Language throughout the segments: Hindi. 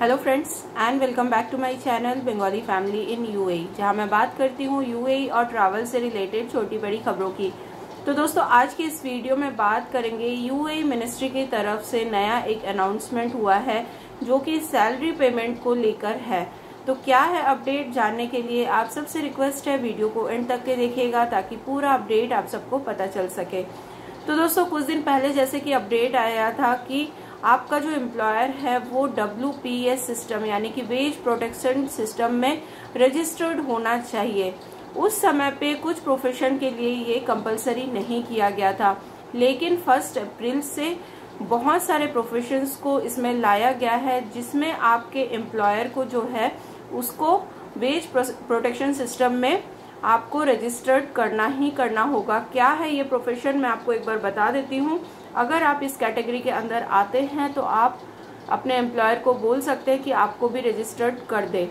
Hello friends and welcome back to my channel Bengali family in UAE जहाँ मैं बात करती हूँ यूएई और ट्रैवल से रिलेटेड छोटी बड़ी खबरों की। तो दोस्तों, आज की इस वीडियो में बात करेंगे यूएई मिनिस्ट्री की तरफ़ से नया एक अनाउंसमेंट हुआ है, जो कि सैलरी पेमेंट को लेकर है। तो क्या है अपडेट जानने के लिए आप सबसे रिक्वेस्ट है वीडियो को एंड तक के देखिएगा, ताकि पूरा अपडेट आप सबको पता चल सके। तो दोस्तों, कुछ दिन पहले जैसे कि अपडेट आया था कि आपका जो एम्प्लॉयर है वो WPS सिस्टम यानी कि वेज प्रोटेक्शन सिस्टम में रजिस्टर्ड होना चाहिए। उस समय पे कुछ प्रोफेशन के लिए ये कंपलसरी नहीं किया गया था। लेकिन फ़र्स्ट अप्रैल से बहुत सारे प्रोफेशंस को इसमें लाया गया है, जिसमें आपके एम्प्लॉयर को जो है उसको वेज प्रोटेक्शन सिस्टम में आपको रजिस्टर्ड करना ही करना होगा। क्या है ये प्रोफेशन मैं आपको एक बार बता देती हूँ। अगर आप इस कैटेगरी के अंदर आते हैं तो आप अपने एम्प्लॉयर को बोल सकते हैं कि आपको भी रजिस्टर्ड कर दे।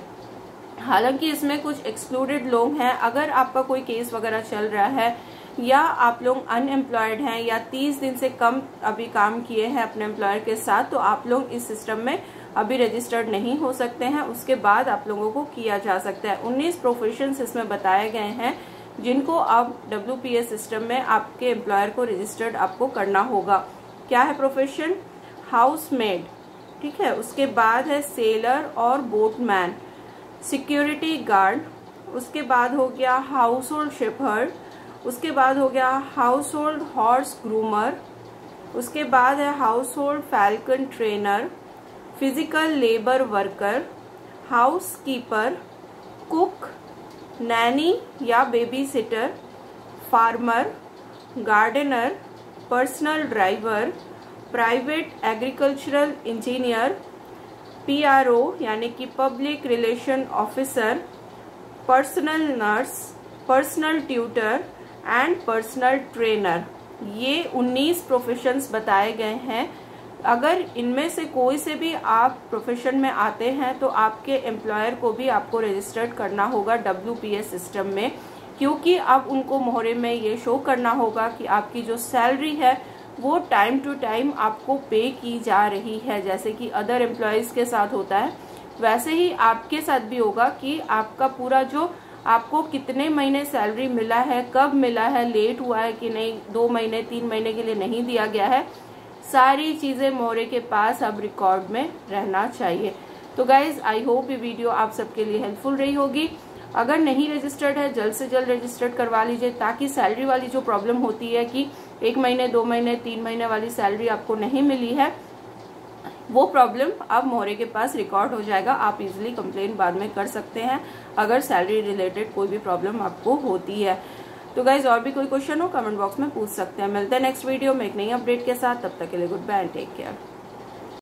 हालाँकि इसमें कुछ एक्सक्लूडेड लोग हैं। अगर आपका कोई केस वगैरह चल रहा है, या आप लोग अनएम्प्लॉयड हैं, या 30 दिन से कम अभी काम किए हैं अपने एम्प्लॉयर के साथ तो आप लोग इस सिस्टम में अभी रजिस्टर्ड नहीं हो सकते हैं, उसके बाद आप लोगों को किया जा सकता है। 19 प्रोफेशन इसमें बताए गए हैं, जिनको अब डब्ल्यू सिस्टम में आपके एम्प्लॉयर को रजिस्टर्ड आपको करना होगा। क्या है प्रोफेशन हाउस मेड ठीक है? उसके बाद है सेलर और बोटमैन सिक्योरिटी गार्ड उसके बाद हो गया हाउस होल्ड शेफर्ड उसके बाद हो गया हाउस होल्ड हॉर्स ग्रूमर उसके बाद है household falcon trainer physical labour worker housekeeper cook nanny या babysitter farmer gardener personal driver private agricultural engineer PRO यानी कि public relation officer personal nurse personal tutor and personal trainer ये 19 प्रोफेशंस बताए गए हैं अगर इनमें से कोई से भी आप प्रोफेशन में आते हैं तो आपके एम्प्लॉयर को भी आपको रजिस्टर्ड करना होगा डब्ल्यूपीएस सिस्टम में, क्योंकि अब उनको मोहरे में ये शो करना होगा कि आपकी जो सैलरी है, वो टाइम टू टाइम आपको पे की जा रही है। जैसे कि अदर एम्प्लॉयज़ के साथ होता है, वैसे ही आपके साथ भी होगा कि आपका पूरा जो आपको कितने महीने सैलरी मिला है, कब मिला है लेट हुआ है कि नहीं, दो महीने, तीन महीने के लिए नहीं दिया गया है। सारी चीज़ें मोरे के पास अब रिकॉर्ड में रहना चाहिए। तो गाइज़ आई होप ये वीडियो आप सबके लिए हेल्पफुल रही होगी। अगर नहीं रजिस्टर्ड है, जल्द से जल्द रजिस्टर्ड करवा लीजिए, ताकि सैलरी वाली जो प्रॉब्लम होती है कि एक महीने, दो महीने, तीन महीने वाली सैलरी आपको नहीं मिली है, वो प्रॉब्लम अब मोरे के पास रिकॉर्ड हो जाएगा। आप इजिली कंप्लेन बाद में कर सकते हैं, अगर सैलरी रिलेटेड कोई भी प्रॉब्लम आपको होती है। तो गाइज़ और भी कोई क्वेश्चन हो कमेंट बॉक्स में पूछ सकते हैं। मिलते हैं नेक्स्ट वीडियो में एक नई अपडेट के साथ। तब तक के लिए गुड बाय टेक केयर